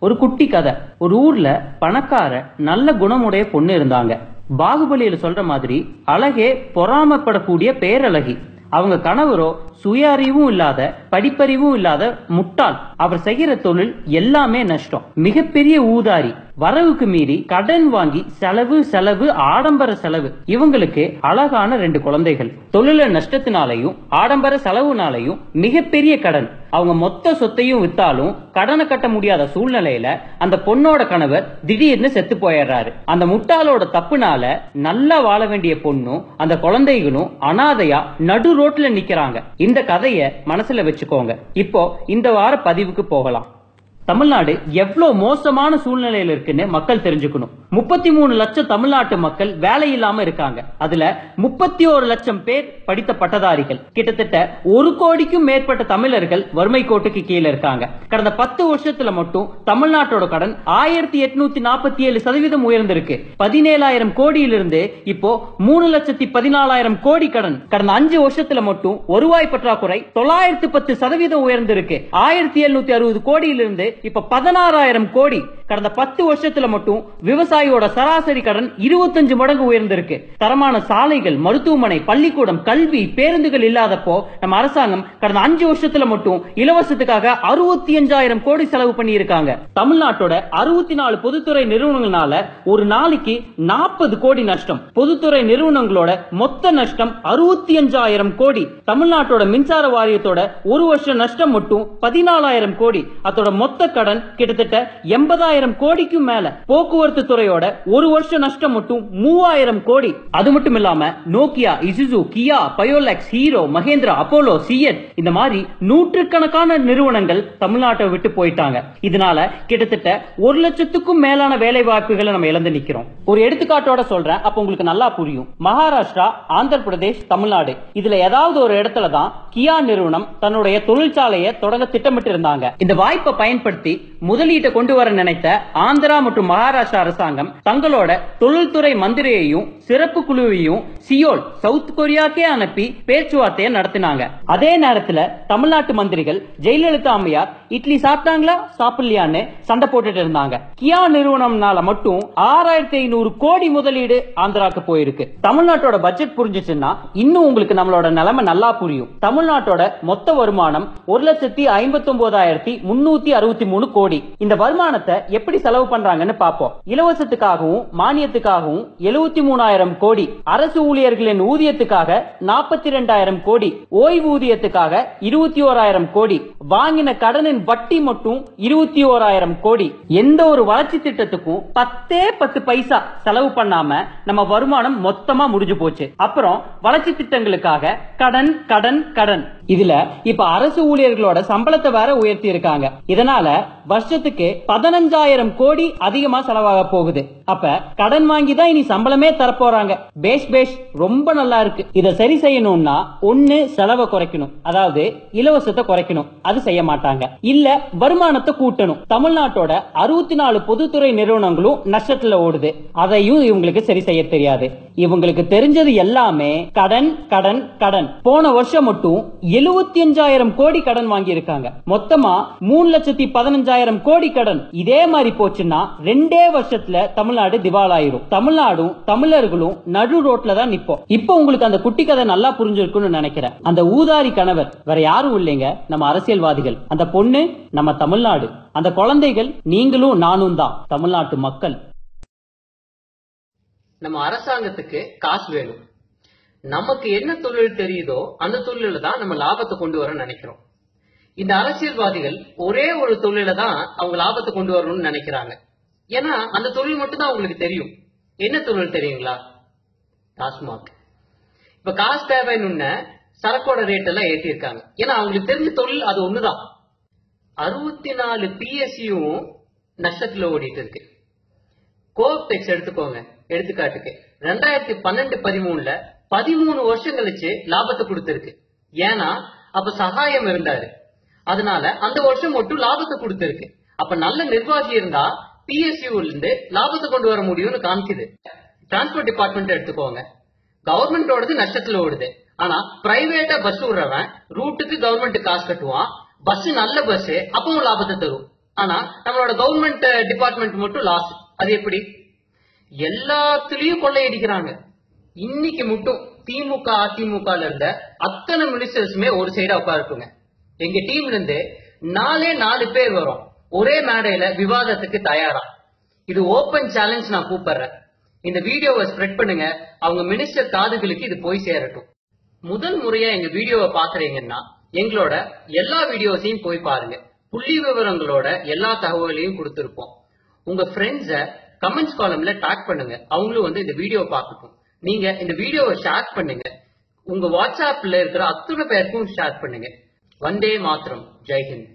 ஒரு குட்டி கதை. ஒரு ஊர்ல பணக்கார நல்ல குணமுடைய பொண்ணு இருந்தாங்க. பாகுபலியில சொல்ற மாதிரி அழகே பொறாமப்படக்கூடிய பேரழகி. அவங்க கணவரோ சுய அறிவும் இல்லாத படிப்பறிவும் இல்லாத முட்டாள். அவர் செய்கிற தொழில் எல்லாமே நஷ்டம். மிகப்பெரிய ஊதாரி. வரவுக்கு மீறி கடன் வாங்கி செலவு செலவு ஆடம்பர செலவு. இவங்களுக்கு அழகான ரெண்டு குழந்தைகள். தொழில நஷ்டத்தினாலையும் ஆடம்பர செலவுனாலையும் மிகப்பெரிய கடன். அவங்க மொத்த சொத்தையும் வித்தாலும் கடனை கட்ட முடியாத சூழ்நிலையில அந்த பொண்ணோட கணவர் திடீர்னு செத்து போயிடுறாரு. அந்த முட்டாளோட தப்புனால நல்லா வாழ வேண்டிய பொண்ணும் அந்த குழந்தைகளும் அனாதையா நடு ரோட்ல நிக்கிறாங்க. இந்த கதைய மனசுல வச்சுக்கோங்க. இப்போ இந்த வார பதிவுக்கு போகலாம். தமிழ்நாடு எவ்வளவு மோசமான சூழ்நிலையில இருக்குன்னு மக்கள் தெரிஞ்சுக்கணும். முப்பத்தி மூணு லட்சம் தமிழ்நாட்டு மக்கள் வேலை இல்லாம இருக்காங்க. அதுல முப்பத்தி ஒரு லட்சம் பேர் படித்த பட்டதாரிகள். கிட்டத்தட்ட ஒரு கோடிக்கும் மேற்பட்ட தமிழர்கள் வறுமை கோட்டுக்கு கீழே இருக்காங்க. கடந்த பத்து வருஷத்துல மட்டும் தமிழ்நாட்டோட கடன் ஆயிரத்தி எட்நூத்தி நாற்பத்தி ஏழு சதவீதம் உயர்ந்திருக்கு. பதினேழாயிரம் கோடியிலிருந்து இப்போ மூணு லட்சத்தி பதினாலாயிரம் கோடி கடன். கடந்த அஞ்சு வருஷத்துல மட்டும் வருவாய் பற்றாக்குறை தொள்ளாயிரத்தி பத்து சதவீதம் உயர்ந்திருக்கு. ஆயிரத்தி எழுநூத்தி அறுபது கோடியிலிருந்து இப்ப பதினாறாயிரம் கோடி. கடந்த பத்து வருஷத்துல மட்டும் விவசாய விவசாயியோட சராசரி கடன் இருபத்தஞ்சு மடங்கு உயர்ந்திருக்கு. தரமான சாலைகள் மருத்துவமனை பள்ளிக்கூடம் கல்வி பேருந்துகள் இல்லாதப்போ நம்ம அரசாங்கம் கடந்த அஞ்சு வருஷத்துல மட்டும் இலவசத்துக்காக அறுபத்தி அஞ்சாயிரம் கோடி செலவு பண்ணி இருக்காங்க தமிழ்நாட்டோட அறுபத்தி நாலு பொதுத்துறை நிறுவனங்களால ஒரு நாளைக்கு நாற்பது கோடி நஷ்டம். பொதுத்துறை நிறுவனங்களோட மொத்த நஷ்டம் அறுபத்தி அஞ்சாயிரம் கோடி. தமிழ்நாட்டோட மின்சார வாரியத்தோட ஒரு வருஷம் நஷ்டம் மட்டும் பதினாலாயிரம் கோடி. அதோட மொத்த கடன் கிட்டத்தட்ட எண்பதாயிரம் கோடிக்கும் மேல. போக்குவரத்து துறை துறையோட ஒரு வருஷம் நஷ்டம் மட்டும் மூவாயிரம் கோடி. அது மட்டும் இல்லாம நோக்கியா இசுசு கியா பயோலெக்ஸ் ஹீரோ மகேந்திரா அப்போலோ சிஎட் இந்த மாதிரி நூற்றுக்கணக்கான நிறுவனங்கள் தமிழ்நாட்டை விட்டு போயிட்டாங்க. இதனால கிட்டத்தட்ட ஒரு லட்சத்துக்கும் மேலான வேலை வாய்ப்புகளை நம்ம இழந்து நிக்கிறோம். ஒரு எடுத்துக்காட்டோட சொல்றேன். அப்ப உங்களுக்கு நல்லா புரியும். மகாராஷ்டிரா ஆந்திர பிரதேஷ் தமிழ்நாடு. இதுல ஏதாவது ஒரு இடத்துல தான் கியா நிறுவனம் தன்னுடைய தொழிற்சாலையை தொடங்க திட்டமிட்டு இருந்தாங்க இந்த வாய்ப்பை பயன்படுத்தி முதலீட்டை கொண்டு வர நினைத்த ஆந்திரா மற்றும் மகாராஷ்டிரா அரசாங்கம் அரசாங்கம் தங்களோட தொழில்துறை மந்திரியையும் சிறப்பு குழுவையும் சியோல் சவுத் கொரியாக்கே அனுப்பி பேச்சுவார்த்தையை நடத்தினாங்க. அதே நேரத்துல தமிழ்நாட்டு மந்திரிகள் ஜெயலலிதா அம்மையார் இட்லி சாப்பிட்டாங்களா? சாப்பிடலையான்னு சண்டை போட்டுட்டு இருந்தாங்க. கியா நிறுவனம்னால மட்டும் ஆறாயிரத்தி ஐநூறு கோடி முதலீடு ஆந்திராக்கு போயிருக்கு. தமிழ்நாட்டோட பட்ஜெட் புரிஞ்சிச்சுன்னா இன்னும் உங்களுக்கு நம்மளோட நிலைமை நல்லா புரியும். தமிழ்நாட்டோட மொத்த வருமானம் ஒரு லட்சத்தி ஐம்பத்தி ஒன்பதாயிரத்தி முன்னூத்தி அறுபத்தி மூணு கோடி. இந்த வருமானத்தை எப்படி செலவு பண்றாங்கன்னு பாப்போம் சம்பளத்துக்காகவும் மானியத்துக்காகவும் எழுபத்தி மூணாயிரம் கோடி அரசு ஊழியர்களின் ஊதியத்துக்காக நாற்பத்தி இரண்டாயிரம் கோடி ஓய்வூதியத்துக்காக இருபத்தி ஓராயிரம் கோடி வாங்கின கடனின் வட்டி மட்டும் இருபத்தி ஓராயிரம் கோடி. எந்த ஒரு வளர்ச்சி திட்டத்துக்கும் பத்தே பத்து பைசா செலவு பண்ணாம நம்ம வருமானம் மொத்தமா முடிஞ்சு போச்சு. அப்புறம் வளர்ச்சி திட்டங்களுக்காக கடன் கடன் கடன். இதுல இப்ப அரசு ஊழியர்களோட சம்பளத்தை வேற உயர்த்தி இருக்காங்க இதனால வருஷத்துக்கு பதினஞ்சாயிரம் கோடி அதிகமா செலவாக போகுது. அப்ப கடன் வாங்கி தான் இனி சம்பளமே தரப்போறாங்க. பேஷ் பேஷ் ரொம்ப நல்லா இருக்கு. இதை சரி செய்யணும்னா ஒன்னு செலவை குறைக்கணும். அதாவது இலவசத்தை குறைக்கணும். அது செய்ய மாட்டாங்க. இல்ல வருமானத்தை கூட்டணும். தமிழ்நாட்டோட அறுபத்தி நாலு பொதுத்துறை நிறுவனங்களும் நஷ்டத்துல ஓடுது. அதையும் இவங்களுக்கு சரி செய்ய தெரியாது. இவங்களுக்கு தெரிஞ்சது எல்லாமே கடன் கடன் கடன். போன வருஷம் மட்டும் எழுபத்தி அஞ்சாயிரம் கோடி கடன் வாங்கி இருக்காங்க மொத்தமா மூணு லட்சத்தி பதினஞ்சாயிரம் கோடி கடன். இதே மாதிரி போச்சுன்னா ரெண்டே வருஷத்துல தமிழ்நாடு திவாலாயிரும். தமிழ்நாடும் தமிழர்களும் நடு ரோட்ல தான் நிப்போம் இப்போ உங்களுக்கு அந்த குட்டி கதை நல்லா புரிஞ்சிருக்கும்னு நினைக்கிறேன். அந்த ஊதாரி கணவர் வேற யாரும் இல்லைங்க. நம்ம தீவிரவாதிகள். அந்த பொண்ணு நம்ம தமிழ்நாடு. அந்த குழந்தைகள் நீங்களும் நானும் தான். தமிழ்நாட்டு மக்கள். நம்ம அரசாங்கத்துக்கு காசு வேணும். நமக்கு என்ன தொழில் தெரியுதோ அந்த தொழில தான் நம்ம லாபத்தை கொண்டு வர நினைக்கிறோம். இந்த அரசியல்வாதிகள் ஒரே ஒரு தொழில தான் அவங்க லாபத்தை கொண்டு வரணும்னு நினைக்கிறாங்க. ஏன்னா அந்த தொழில் மட்டும் தான் அவங்களுக்கு தெரியும். என்ன தொழில் தெரியுங்களா? டாஸ்மாக். இப்ப காசு தேவைன்னு சரக்கோட ரேட் எல்லாம் ஏற்றிருக்காங்க ஏன்னா அவங்களுக்கு தெரிஞ்ச தொழில் அது ஒண்ணுதான். அறுபத்தி நாலு பிஎஸ்சியும் நஷ்டத்துல ஓடிட்டு இருக்கு. கோப்டெக்ஸ் எடுத்துக்கோங்க எடுத்துக்காட்டுக்கு. ரெண்டாயிரத்தி பன்னெண்டு பதிமூணுல பதிமூணு வருஷம் கழிச்சு லாபத்தை கொடுத்திருக்கு. ஏன்னா அப்ப சகாயம் இருந்தாரு. அதனால அந்த வருஷம் மட்டும் லாபத்தை கொடுத்திருக்கு. அப்ப நல்ல நிர்வாகி இருந்தா பிஎஸ்யூல இருந்து லாபத்தை கொண்டு வர முடியும்னு காமிக்குது. டிரான்ஸ்போர்ட் டிபார்ட்மெண்ட் எடுத்துக்கோங்க. கவர்மெண்டோடது நஷ்டத்துல ஓடுது. ஆனா பிரைவேட்டா பஸ் விடுறவன் ரூட்டுக்கு கவர்மெண்ட் காசு கட்டுவான். பஸ் நல்ல பஸ் அப்பவும் லாபத்தை தரும். ஆனா நம்மளோட கவர்மெண்ட் டிபார்ட்மெண்ட் மட்டும் லாஸ் அது எப்படி? எல்லாத்துலயும் கொள்ளையடிக்கிறாங்க. இன்னைக்கு மட்டும் திமுக அதிமுகல இருந்த அத்தனை மினிஸ்டர்ஸுமே ஒரு சைடா உட்காருக்குங்க எங்க டீம்ல இருந்து நாலே நாலு பேர் வரும். ஒரே மேடையில விவாதத்துக்கு தயாரா? இது ஓபன் சேலஞ்ச் நான் கூப்பிடுறேன். இந்த வீடியோவை ஸ்ப்ரெட் பண்ணுங்க. அவங்க மினிஸ்டர் காதுகளுக்கு இது போய் சேரட்டும். முதல் முறையா எங்க வீடியோவை பாக்குறீங்கன்னா எங்களோட எல்லா வீடியோஸையும் போய் பாருங்க. புள்ளி விவரங்களோட எல்லா தகவலையும் கொடுத்துருப்போம். உங்க ஃப்ரெண்ட்ஸ கமெண்ட்ஸ் காலம்ல டாக் பண்ணுங்க. அவங்களும் வந்து இந்த வீடியோ பார்க்கட்டும் நீங்க இந்த வீடியோவை ஷேர் பண்ணுங்க. உங்க வாட்ஸ்அப்ல இருக்கிற அத்தனை பேருக்கும் ஷேர் பண்ணுங்க. வந்தே மாத்திரம். ஜெய்ஹிந்த்